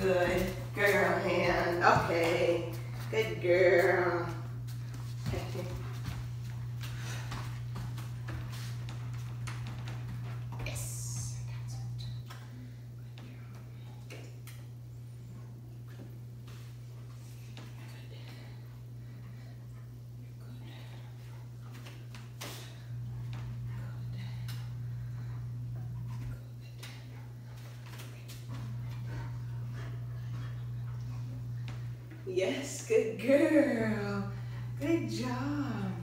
Good girl hand. Okay. Good girl. Yes, good girl. Good job.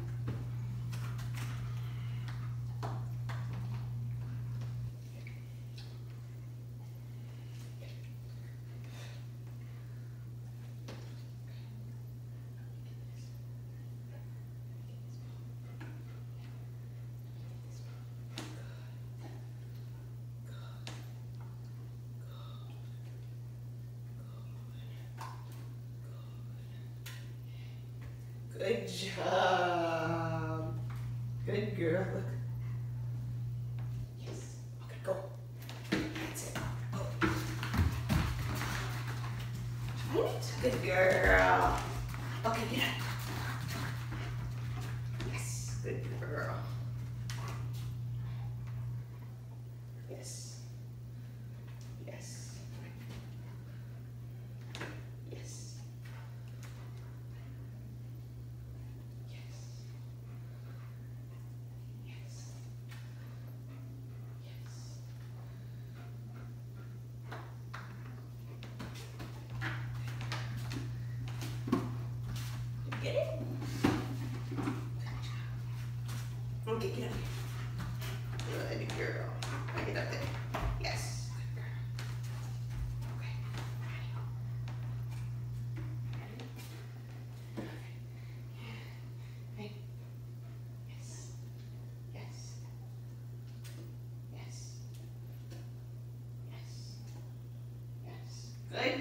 Good job. Good girl. Look. Yes. Okay, go. That's it. Go. Right. Good girl. Okay, get up. Yes. Good girl. Yes. Lời.